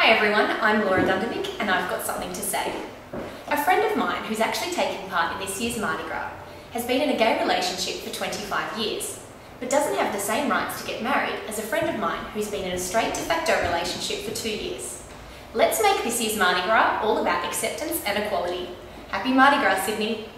Hi everyone, I'm Laura Dundovic and I've got something to say. A friend of mine who's actually taking part in this year's Mardi Gras has been in a gay relationship for 25 years, but doesn't have the same rights to get married as a friend of mine who's been in a straight de facto relationship for two years. Let's make this year's Mardi Gras all about acceptance and equality. Happy Mardi Gras, Sydney!